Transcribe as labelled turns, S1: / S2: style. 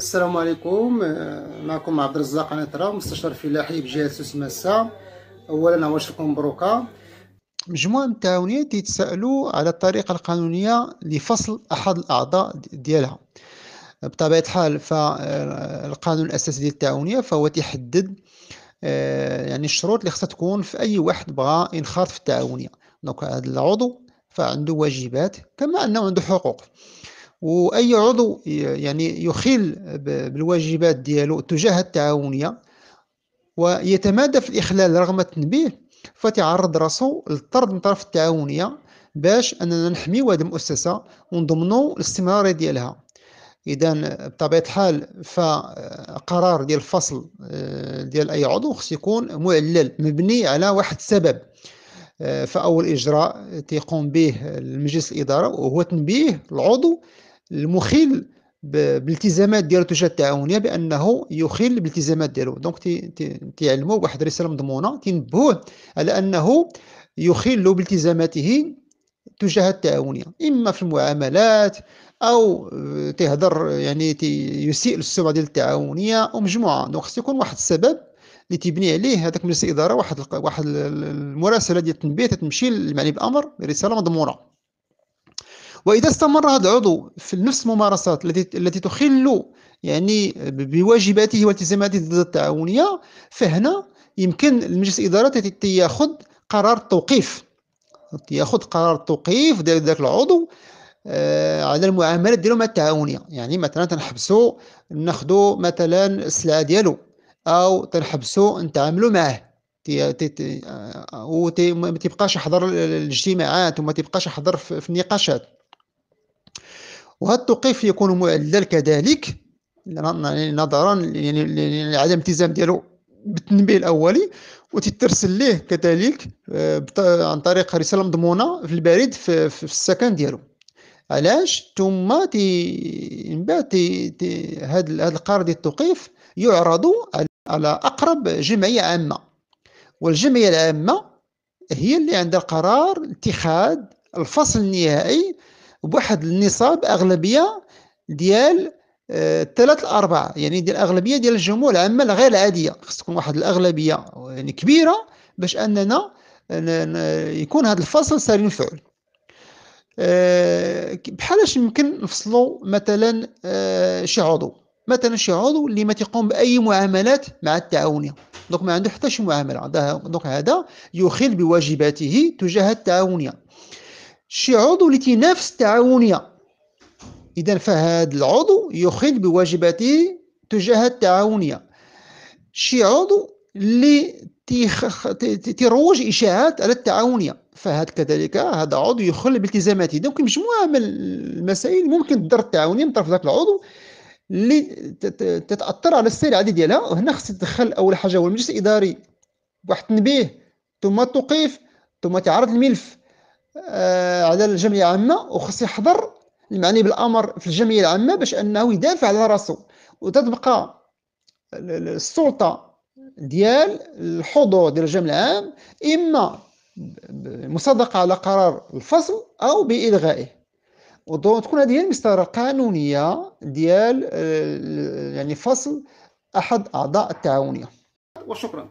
S1: السلام عليكم. آه، معكم عبد الرزاق. عنترا مستشار فلاحي بجهة سوس ماسا. اولا عواش لكم مبروكة؟
S2: مجموعة من التعاونيات يتساءلوا على الطريقة القانونية لفصل أحد الأعضاء ديالها. بطبيعة الحال فالقانون الأساسي ديال التعاونية فهو تيحدد آه، يعني الشروط اللي خصها تكون في أي واحد بغى ينخرط في التعاونية. دونك هذا العضو فعنده واجبات كما أنه عنده حقوق. وأي عضو يعني يخل بالواجبات ديالو تجاه التعاونية ويتمادى في الإخلال رغم التنبيه فتعرض راسو للطرد من طرف التعاونية باش أننا نحميو هذه المؤسسة ونضمنوا الاستمراريه ديالها. إذا بطبيعة الحال فقرار ديال الفصل آه، ديال أي عضو خص يكون معلل مبني على واحد السبب آه، فأول إجراء تيقوم به المجلس الإدارة وهو تنبيه العضو المخل بالالتزامات ديالو تجاه التعاونية بأنه يخل بالالتزامات ديالو. donc تيعلموا بواحد الرساله مضمونة تنبهوه على أنه يخل بالتزاماته تجاه التعاونية. إما في المعاملات أو تهدر يعني يسيء للسمعة ديال التعاونية. أو مجموعه donc خص يكون واحد السبب اللي تيبني عليه هذاك مجلس الإدارة واحد واحد المراسلة ديال التنبيه تتمشي للمعني بالامر برساله مضمونة. وإذا استمر هذا العضو في نفس الممارسات التي التي تخل يعني بواجباته والتزاماته ضد التعاونية فهنا يمكن المجلس الاداره ياخذ قرار التوقيف. ياخذ قرار التوقيف ديال ذاك العضو آه على المعاملات ديالو مع التعاونية. يعني مثلا تنحبسو ناخذو مثلا السلعة ديالو أو تنحبسو نتعاملوا معاه. آه، وتي ما تيبقاش يحضر الاجتماعات وما تيبقاش يحضر في النقاشات. وهذا التوقيف يكون معلل كذلك نظرا يعني لعدم الالتزام ديالو بالتنبيه الأولي وتترسل ليه كذلك آه، عن طريق رسالة مضمونة في البريد في, في السكن ديالو. علاش؟ ثم تي من بعد تي هذا القرار ديال التوقيف يعرض على أقرب جمعية عامة. والجمعية العامة هي اللي عندها قرار اتخاذ الفصل النهائي بواحد النصاب أغلبية ديال الثلاث آه، الاربعه يعني ديال الاغلبيه ديال الجموع العامة الغير العادية. خص تكون واحد الأغلبية يعني كبيرة باش أننا يكون هذا الفصل ساري المفعول آه، بحالاش يمكن نفصلوا مثلا آه، شي عضو. مثلا شي عضو اللي ما تيقوم بأي معاملات مع التعاونيه دونك ما عنده حتى شي معاملة. donc هذا يخل بواجباته تجاه التعاونيه شي عضو اللي تينافس التعاونيه اذا فهذا العضو يخل بواجباته تجاه التعاونية. شي عضو اللي تيروج إشاعات على التعاونية. فهذا كذلك هذا عضو يخل بالتزاماته. donc مجموعة من المسائل ممكن تضر التعاونية من طرف ذاك العضو اللي تتأثر على السير العادي ديالها. وهنا خص تدخل أول حاجة هو المجلس الإداري. بواحد التنبيه ثم توقيف ثم تعرض الملف على الجمعية العامة وخص يحضر المعني بالأمر في الجمعية العامة باش أنه يدافع على راسه وتتبقى السلطة ديال الحضور ديال الجمع العام إما مصادقة على قرار الفصل أو بإلغائه. وتكون هذه هي المسطرة القانونية ديال آه، يعني فصل أحد أعضاء التعاونية.
S1: وشكرا.